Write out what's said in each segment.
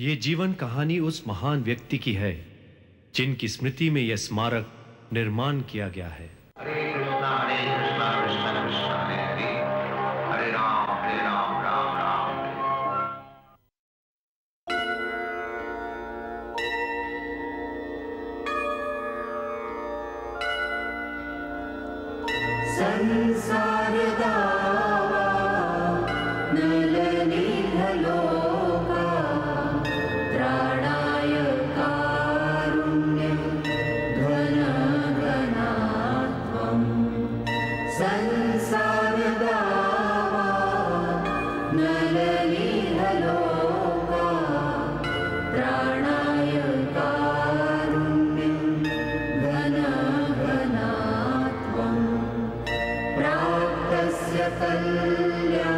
ये जीवन कहानी उस महान व्यक्ति की है, जिनकी स्मृति में यह स्मारक निर्माण किया गया है। हरे thunder.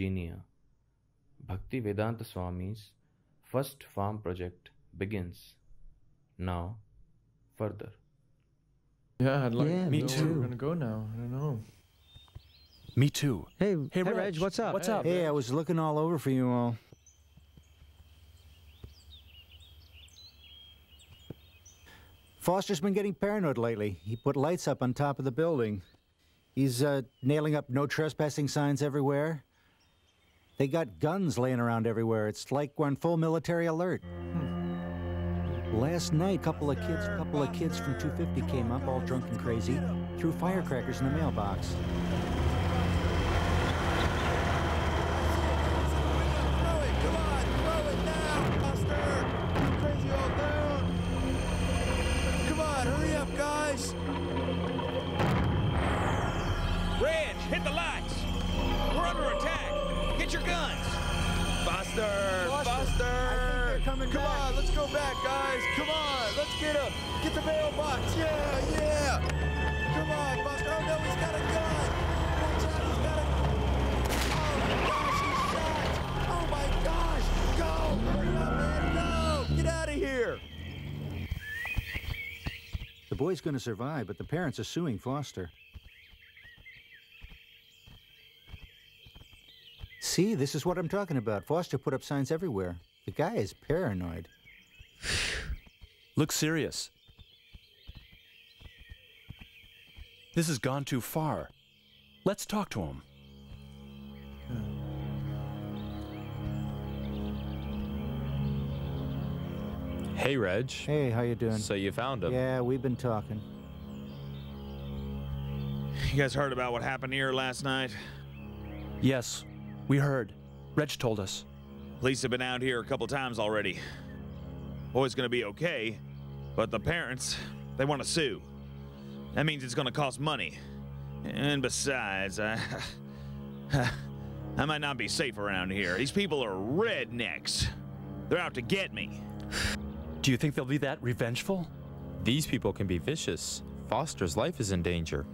Virginia. Bhakti Vedanta Swami's first farm project begins. Now, further. Yeah, I'd like Yeah, me too. We're gonna go now. I don't know. Me too. Hey, Hey, Reg, what's up? what's up? Hey, I was looking all over for you all. Foster's been getting paranoid lately. He put lights up on top of the building. He's uh, nailing up no trespassing signs everywhere. They got guns laying around everywhere. It's like we're on full military alert. Hmm. Last night, a couple of kids, a couple of kids from 250 came up, all drunk and crazy, threw firecrackers in the mailbox. Boy's going to survive, but the parents are suing Foster. See, this is what I'm talking about. Foster put up signs everywhere. The guy is paranoid. Look serious. This has gone too far. Let's talk to him. Hey, Reg. Hey, how you doing? So you found him? Yeah, we've been talking. You guys heard about what happened here last night? Yes, we heard. Reg told us. Police have been out here a couple times already. Boy's gonna be okay, but the parents, they want to sue. That means it's gonna cost money. And besides, I, I might not be safe around here. These people are rednecks. They're out to get me. Do you think they'll be that revengeful? These people can be vicious. Foster's life is in danger.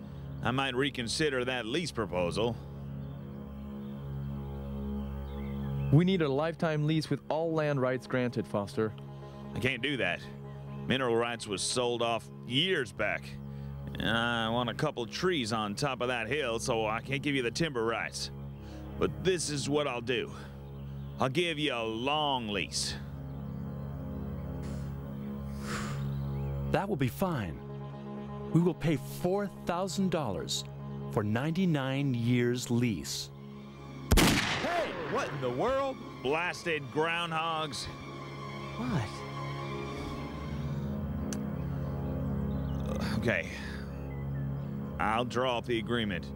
I might reconsider that lease proposal. We need a lifetime lease with all land rights granted, Foster. I can't do that. Mineral rights was sold off years back. I want a couple trees on top of that hill, so I can't give you the timber rights. But this is what I'll do. I'll give you a long lease. That will be fine. We will pay $4,000 for 99 years lease. Hey, what in the world? Blasted groundhogs. What? Okay. I'll draw up the agreement.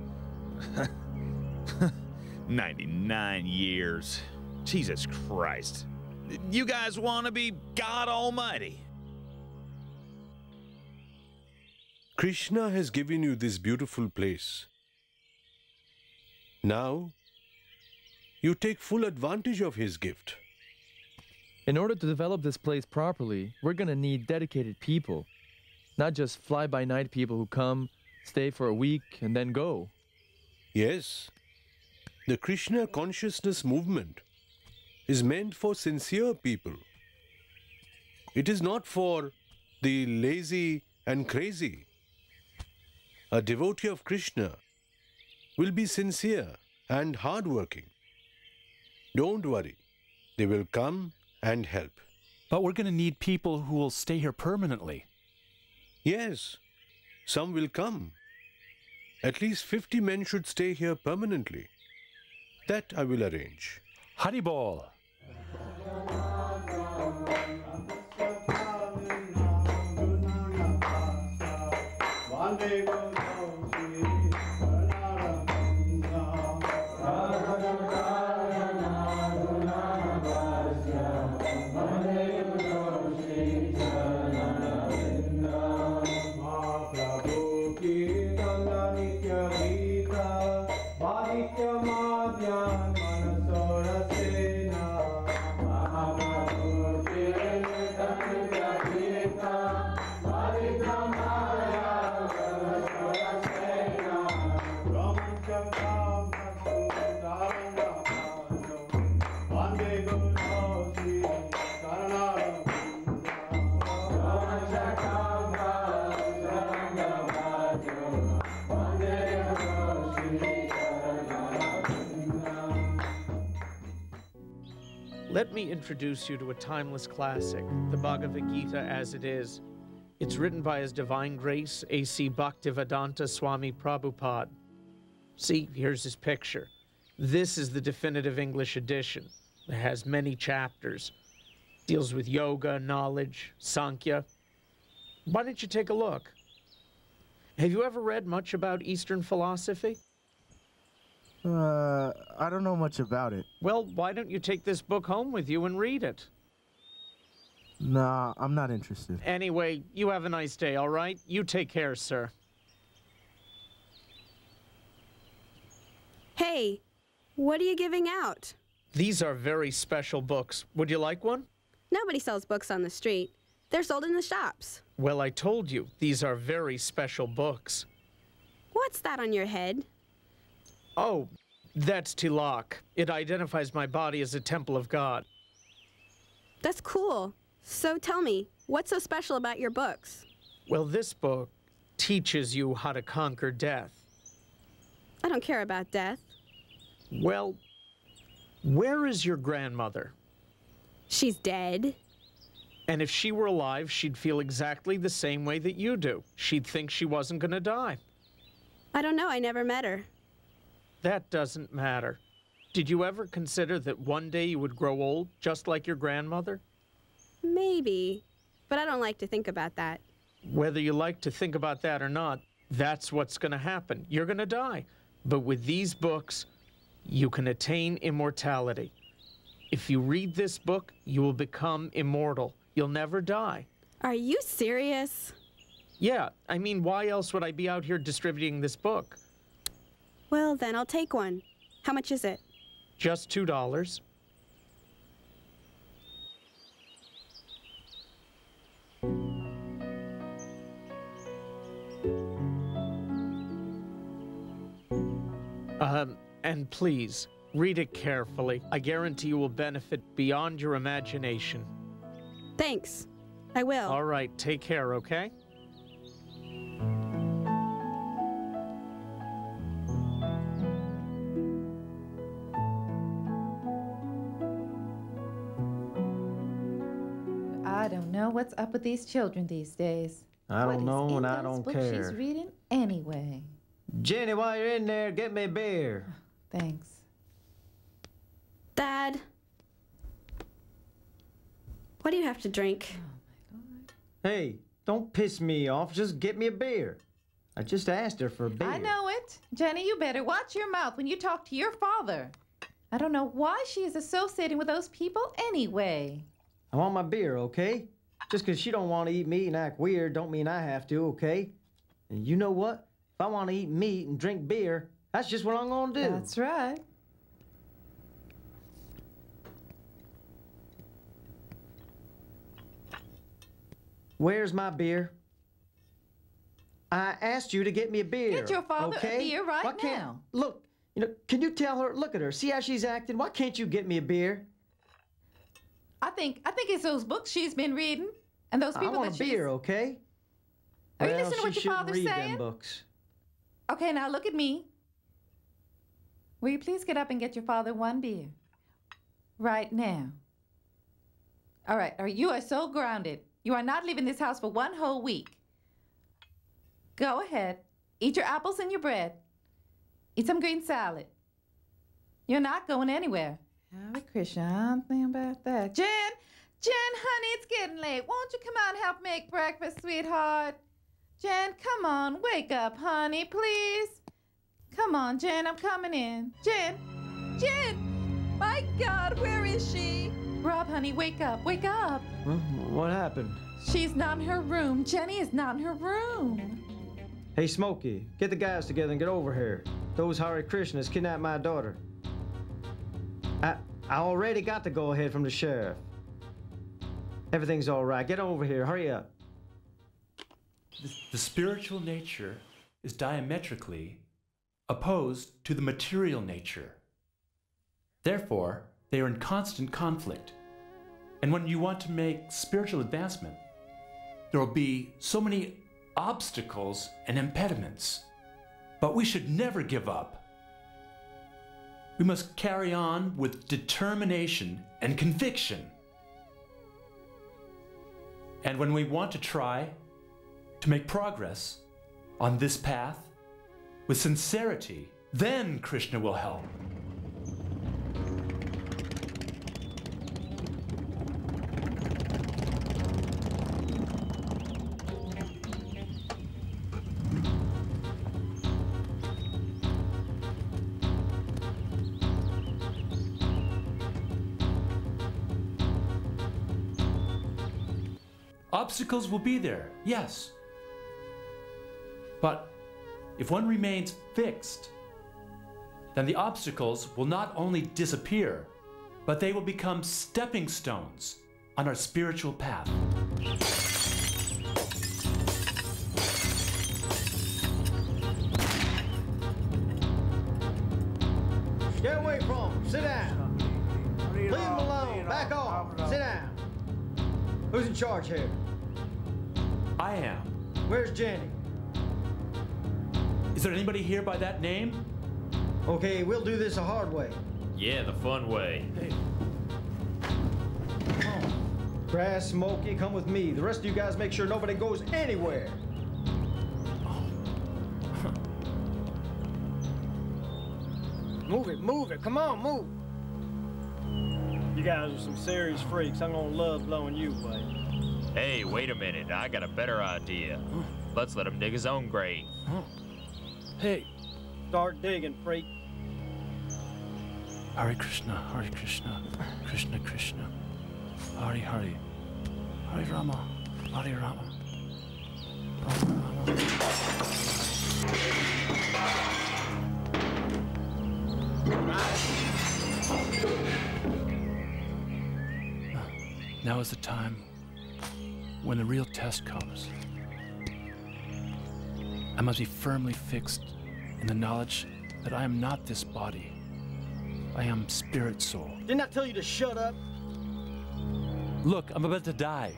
99 years. Jesus Christ. You guys want to be God Almighty? Krishna has given you this beautiful place. Now, you take full advantage of his gift. In order to develop this place properly, we're gonna need dedicated people, not just fly by night people who come, stay for a week, and then go. Yes, the Krishna consciousness movement is meant for sincere people. It is not for the lazy and crazy. A devotee of Krishna will be sincere and hardworking. Don't worry, they will come and help. But we're going to need people who will stay here permanently. Yes, some will come. At least 50 men should stay here permanently. That I will arrange. Haribol. Let me introduce you to a timeless classic, the Bhagavad Gita as it is. It's written by His Divine Grace A.C. Bhaktivedanta Swami Prabhupada. See, here's his picture. This is the definitive English edition. It has many chapters. Deals with yoga, knowledge, Sankhya. Why don't you take a look? Have you ever read much about Eastern philosophy? Uh, I don't know much about it. Well, why don't you take this book home with you and read it? Nah, I'm not interested. Anyway, you have a nice day, all right? You take care, sir. Hey, what are you giving out? These are very special books. Would you like one? Nobody sells books on the street. They're sold in the shops. Well, I told you, these are very special books. What's that on your head? Oh, that's Tilak. It identifies my body as a temple of God. That's cool. So tell me, what's so special about your books? Well, this book teaches you how to conquer death. I don't care about death. Well, where is your grandmother? She's dead. And if she were alive, she'd feel exactly the same way that you do. She'd think she wasn't going to die. I don't know, I never met her. That doesn't matter. Did you ever consider that one day you would grow old, just like your grandmother? Maybe, but I don't like to think about that. Whether you like to think about that or not, that's what's going to happen. You're going to die. But with these books, you can attain immortality. If you read this book, you will become immortal. You'll never die. Are you serious? Yeah, I mean, why else would I be out here distributing this book? Well, then I'll take one. How much is it? Just two dollars. Um, and please, read it carefully. I guarantee you will benefit beyond your imagination. Thanks. I will. All right, take care, okay? Know what's up with these children these days. I What don't is know in and I don't books care. She's reading anyway. Jenny, while you're in there, get me a beer. Thanks. Dad. What do you have to drink? Oh, hey, don't piss me off. Just get me a beer. I just asked her for a beer. I know it. Jenny, you better watch your mouth when you talk to your father. I don't know why she is associating with those people anyway. I want my beer, okay? Just 'cause she don't want to eat meat and act weird don't mean I have to, okay? And you know what? If I want to eat meat and drink beer, that's just what I'm going to do. That's right. Where's my beer? I asked you to get me a beer. Get your father a okay? beer right Why can't, now. Look, you know, can you tell her? Look at her. See how she's acting. Why can't you get me a beer? I think I think it's those books she's been reading and those people I want that a she's. beer, okay? Are you listening to what your father's read saying? Them books. Okay, now look at me. Will you please get up and get your father one beer? Right now. All right, or you are so grounded. You are not leaving this house for one whole week. Go ahead. Eat your apples and your bread. Eat some green salad. You're not going anywhere. Hare Krishna, I'm thinking about that. Jen, Jen, honey, it's getting late. Won't you come out and help make breakfast, sweetheart? Jen, come on, wake up, honey, please. Come on, Jen, I'm coming in. Jen, Jen, my God, where is she? Rob, honey, wake up, wake up. Mm-hmm. What happened? She's not in her room. Jenny is not in her room. Hey, Smokey, get the guys together and get over here. Those Hare Krishnas kidnapped my daughter. I, I already got the go ahead from the sheriff. Everything's all right. Get over here. Hurry up. The spiritual nature is diametrically opposed to the material nature. Therefore, they are in constant conflict. And when you want to make spiritual advancement, there will be so many obstacles and impediments. But we should never give up. We must carry on with determination and conviction. And when we want to try to make progress on this path with sincerity, then Krishna will help. Obstacles will be there, yes. But if one remains fixed, then the obstacles will not only disappear, but they will become stepping stones on our spiritual path. Who's in charge here? I am. Where's Jenny? Is there anybody here by that name? Okay, we'll do this a hard way. Yeah, the fun way. Grass, Smokey, come with me. The rest of you guys make sure nobody goes anywhere. Move it, move it. Come on, move. You guys are some serious freaks. I'm gonna love blowing you away. Hey, wait a minute. I got a better idea. Let's let him dig his own grave. Hey. Start digging, freak. Hare Krishna, Hare Krishna, Krishna Krishna, Hare Hare, Hare Rama, Hare Rama, Rama Now is the time when the real test comes. I must be firmly fixed in the knowledge that I am not this body. I am spirit soul. Didn't I tell you to shut up? Look, I'm about to die.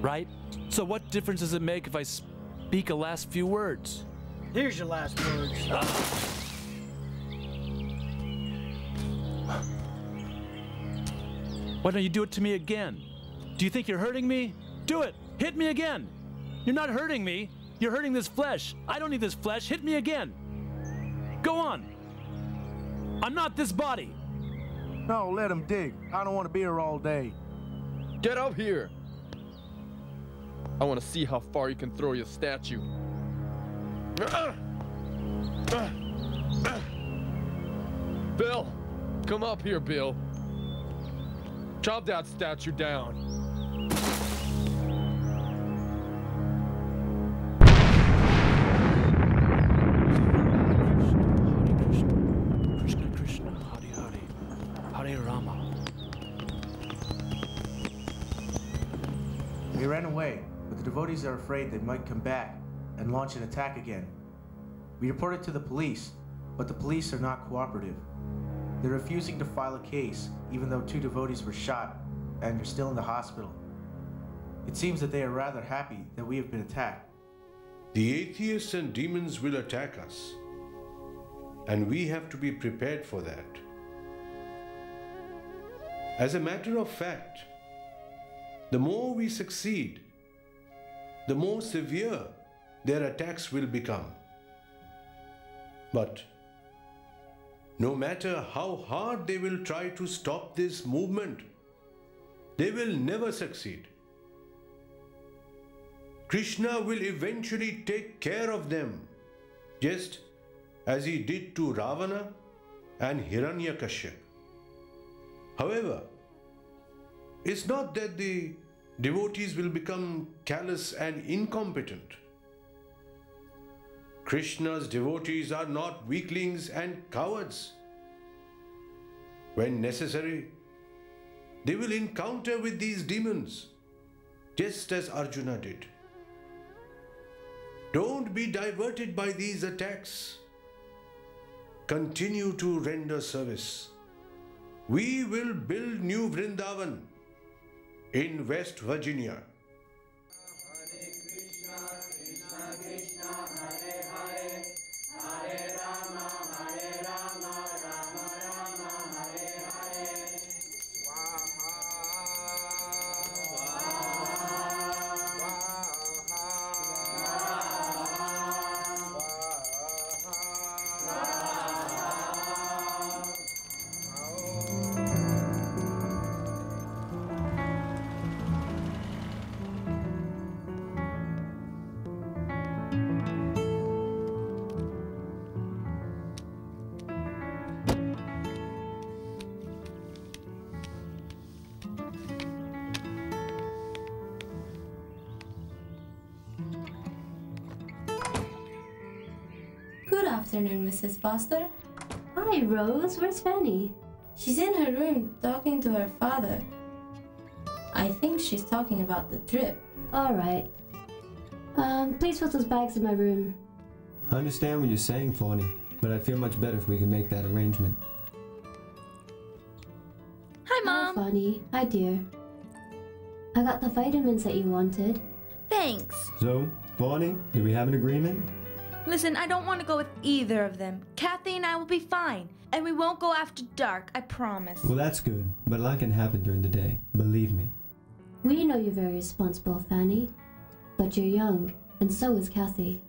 Right? So what difference does it make if I speak a last few words? Here's your last words. Ah. Why don't you do it to me again? Do you think you're hurting me? Do it! Hit me again! You're not hurting me. You're hurting this flesh. I don't need this flesh. Hit me again. Go on. I'm not this body. No, let him dig. I don't want to be here all day. Get up here! I want to see how far you can throw your statue. Bill! Come up here, Bill. Chop that statue down. They ran away, but the devotees are afraid they might come back and launch an attack again. We reported to the police, but the police are not cooperative. They're refusing to file a case, even though two devotees were shot and are still in the hospital. It seems that they are rather happy that we have been attacked. The atheists and demons will attack us, and we have to be prepared for that. As a matter of fact, the more we succeed, the more severe their attacks will become. But no matter how hard they will try to stop this movement, they will never succeed. Krishna will eventually take care of them, just as he did to Ravana and Hiranyakashyap. However, it's not that the devotees will become callous and incompetent. Krishna's devotees are not weaklings and cowards. When necessary, they will encounter with these demons, just as Arjuna did. Don't be diverted by these attacks. Continue to render service. We will build new Vrindavan in West Virginia. Afternoon, Mrs. Foster. Hi, Rose. Where's Fanny? She's in her room talking to her father. I think she's talking about the trip. All right. Um, please put those bags in my room. I understand what you're saying, Fawny, but I feel much better if we can make that arrangement. Hi, Mom. Hi, Fanny. Hi, dear. I got the vitamins that you wanted. Thanks. So, Fawny, do we have an agreement? Listen, I don't want to go with either of them. Kathy and I will be fine, and we won't go after dark, I promise. Well, that's good, but a lot can happen during the day. Believe me. We know you're very responsible, Fanny. But you're young, and so is Kathy.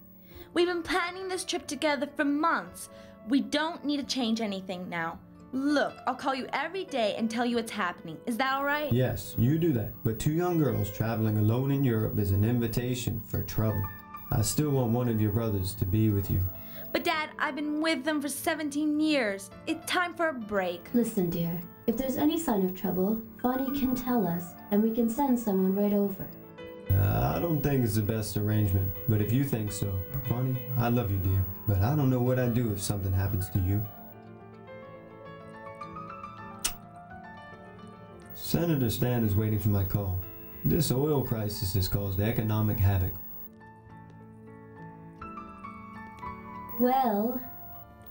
We've been planning this trip together for months. We don't need to change anything now. Look, I'll call you every day and tell you what's happening. Is that all right? Yes, you do that. But two young girls traveling alone in Europe is an invitation for trouble. I still want one of your brothers to be with you. But Dad, I've been with them for 17 years. It's time for a break. Listen, dear. If there's any sign of trouble, Fanny can tell us, and we can send someone right over. Uh, I don't think it's the best arrangement, but if you think so, Bonnie, I love you, dear. But I don't know what I'd do if something happens to you. Senator Stan is waiting for my call. This oil crisis has caused economic havoc. Well,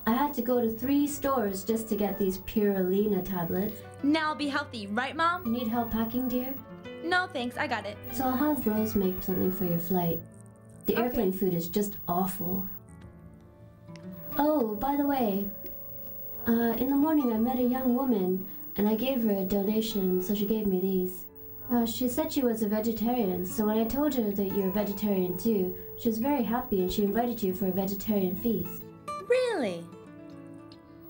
I had to go to three stores just to get these Purolina tablets. Now I'll be healthy, right, Mom? You need help packing, dear? No, thanks. I got it. So I'll have Rose make something for your flight. The Okay. airplane food is just awful. Oh, by the way, uh, in the morning I met a young woman and I gave her a donation, so she gave me these. Uh, she said she was a vegetarian, so when I told her that you're a vegetarian too, she was very happy and she invited you for a vegetarian feast. Really?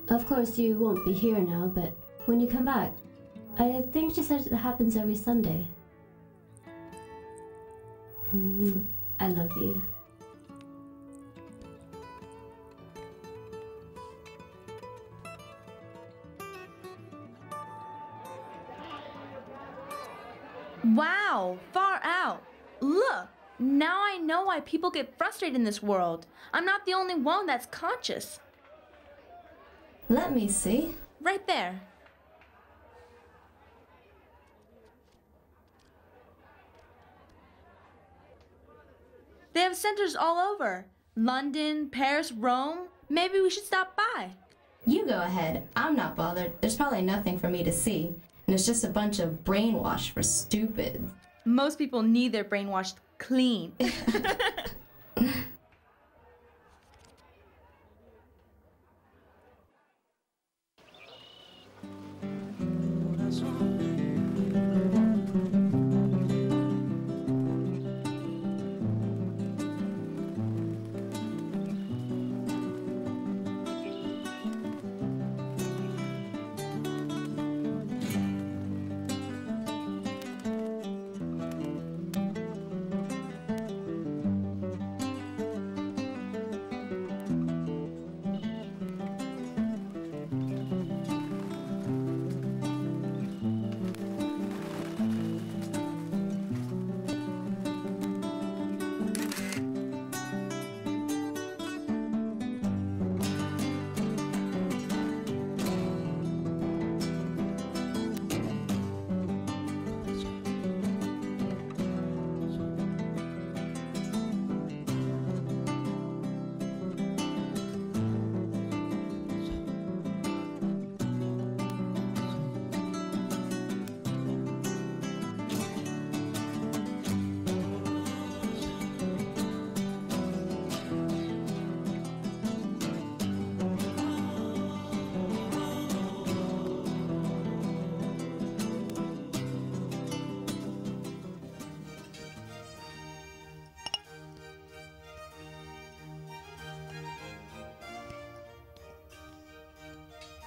Of course, you won't be here now, but when you come back, I think she said it happens every Sunday. Mm, I love you. Wow, far out. Look, now I know why people get frustrated in this world. I'm not the only one that's conscious. Let me see. Right there. They have centers all over London, Paris, Rome. Maybe we should stop by. You go ahead. I'm not bothered. There's probably nothing for me to see. And it's just a bunch of brainwash for stupid. Most people need their brainwashed clean.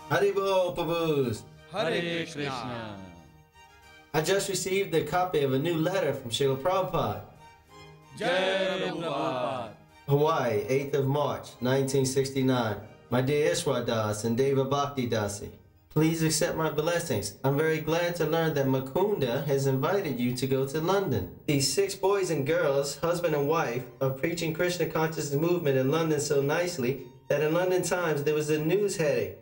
Haribol, Prabhus. Hare Krishna. I just received a copy of a new letter from Srila Prabhupada. Jai Prabhupada. Hawaii, 8th of March, 1969. My dear Iswar Das and Deva Bhakti Dasi, please accept my blessings. I'm very glad to learn that Mukunda has invited you to go to London. These six boys and girls, husband and wife, are preaching Krishna consciousness movement in London so nicely that in London Times there was a news heading,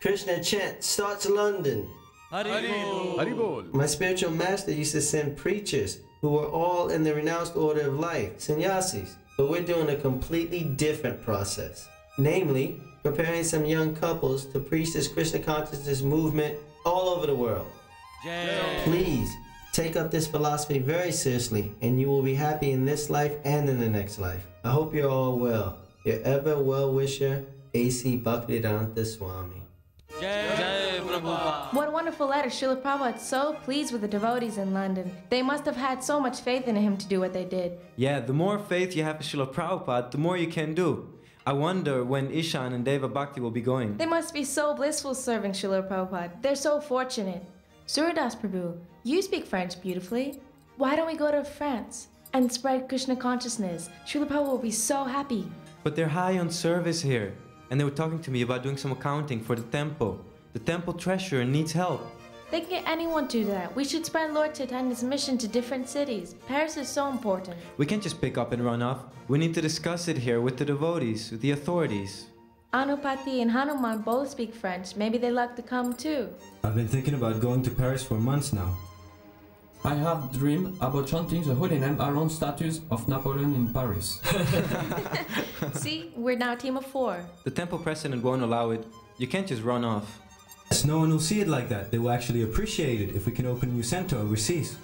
Krishna chant starts London. Haribol. My spiritual master used to send preachers who were all in the renounced order of life, sannyasis, but we're doing a completely different process. Namely, preparing some young couples to preach this Krishna consciousness movement all over the world. Please take up this philosophy very seriously, and you will be happy in this life and in the next life. I hope you're all well. Your ever well wisher, A.C. Bhaktivedanta Swami. Jai Prabhupada. What a wonderful letter. Srila Prabhupada is so pleased with the devotees in London. They must have had so much faith in him to do what they did. Yeah, the more faith you have in Srila Prabhupada, the more you can do. I wonder when Ishan and Deva Bhakti will be going. They must be so blissful serving Srila Prabhupada. They're so fortunate. Suradas Prabhu, you speak French beautifully. Why don't we go to France and spread Krishna consciousness? Srila Prabhupada will be so happy. But they're high on service here, and they were talking to me about doing some accounting for the temple. The temple treasurer needs help. They can get anyone to do that. We should spread Lord Chaitanya's mission to different cities. Paris is so important. We can't just pick up and run off. We need to discuss it here with the devotees, with the authorities. Anupati and Hanuman both speak French. Maybe they'd like to come too. I've been thinking about going to Paris for months now. I have dream about chanting the holy name around statues of Napoleon in Paris. See, we're now a team of four. The temple president won't allow it. You can't just run off. Yes, no one will see it like that. They will actually appreciate it if we can open a new center overseas.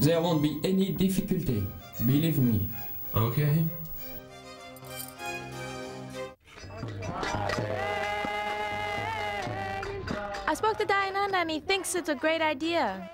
there won't be any difficulty, believe me. Okay? I spoke to Dayananda and he thinks it's a great idea.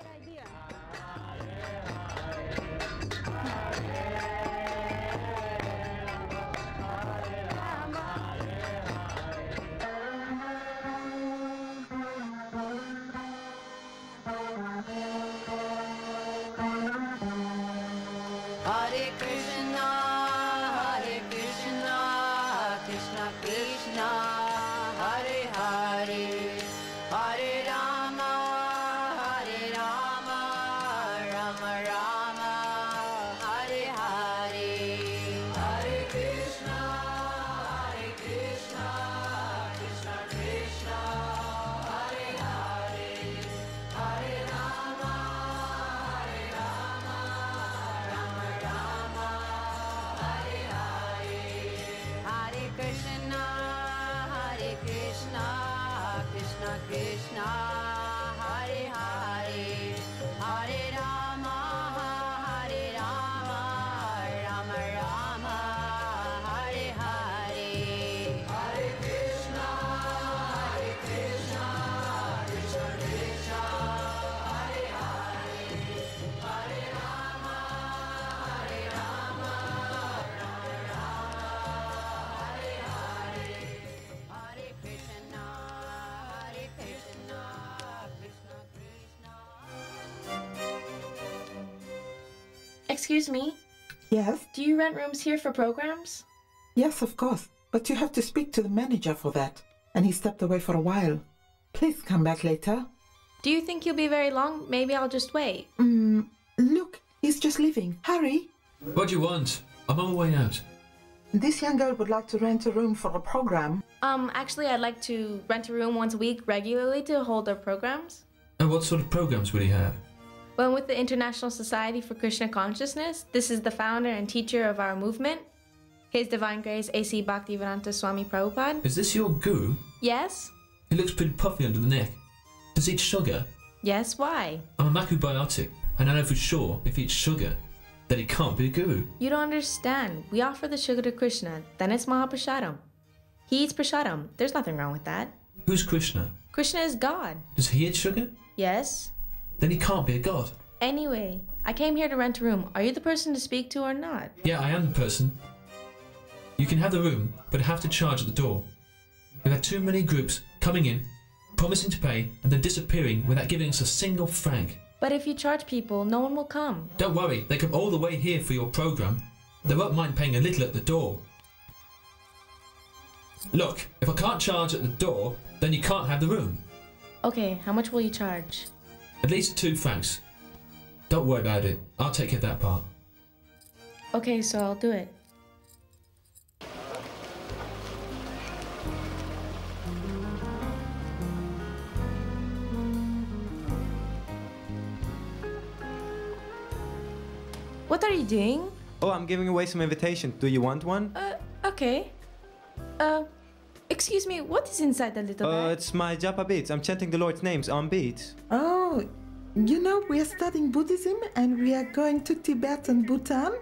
Excuse me. Yes? Do you rent rooms here for programs? Yes, of course. But you have to speak to the manager for that. And he stepped away for a while. Please come back later. Do you think you'll be very long? Maybe I'll just wait. Mm, look, he's just leaving. Hurry. What do you want? I'm on my way out. This young girl would like to rent a room for a program. Um, actually, I'd like to rent a room once a week regularly to hold our programs. And what sort of programs would he have? Well, with the International Society for Krishna Consciousness, this is the founder and teacher of our movement. His Divine Grace A.C. Bhaktivedanta Swami Prabhupada. Is this your guru? Yes? He looks pretty puffy under the neck. Does he eat sugar? Yes, why? I'm a macrobiotic, and I know for sure if he eats sugar, then he can't be a guru. You don't understand. We offer the sugar to Krishna, then it's Mahaprasadam. He eats prasadam. There's nothing wrong with that. Who's Krishna? Krishna is God. Does he eat sugar? Yes? Then he can't be a god. Anyway, I came here to rent a room. Are you the person to speak to or not? Yeah, I am the person. You can have the room, but have to charge at the door. We've had too many groups coming in, promising to pay, and then disappearing without giving us a single franc. But if you charge people, no one will come. Don't worry, they come all the way here for your program. They won't mind paying a little at the door. Look, if I can't charge at the door, then you can't have the room. Okay, how much will you charge? At least two francs. Don't worry about it. I'll take care of that part. Okay, so I'll do it. What are you doing? Oh, I'm giving away some invitations. Do you want one? Uh, okay. Uh, excuse me, what is inside the little Uh, bag? it's my japa beats. I'm chanting the Lord's names on beats. Oh, you know, we are studying Buddhism and we are going to Tibet and Bhutan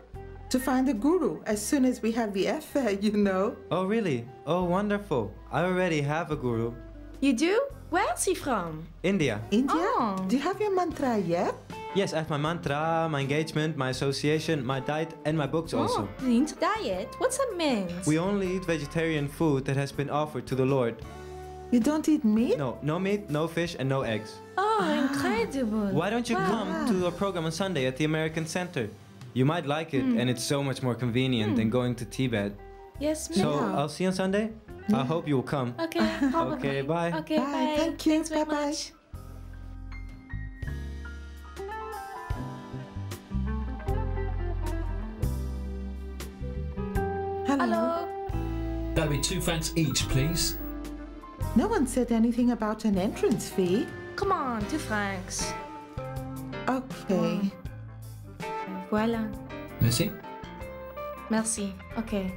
to find a guru as soon as we have the airfare, you know. Oh, really? Oh, wonderful. I already have a guru. You do? Where's he from? India. India? Do you have your mantra yet? Yes, I have my mantra, my engagement, my association, my diet, and my books also. Oh, diet? What's that mean? We only eat vegetarian food that has been offered to the Lord. You don't eat meat? No, no meat, no fish, and no eggs. Oh, incredible. Why don't you Wow. come to our program on Sunday at the American Center? You might like it, Hmm. and it's so much more convenient than going to Tibet. Yes, ma'am. So. I'll see you on Sunday. I hope you will come. Okay. Okay, bye. Okay, bye. Thank you. Thanks very Bye-bye. much. Hello. That'll be two francs each, please. No one said anything about an entrance fee. Come on, two francs. Okay. Voilà. Merci. Merci. Okay.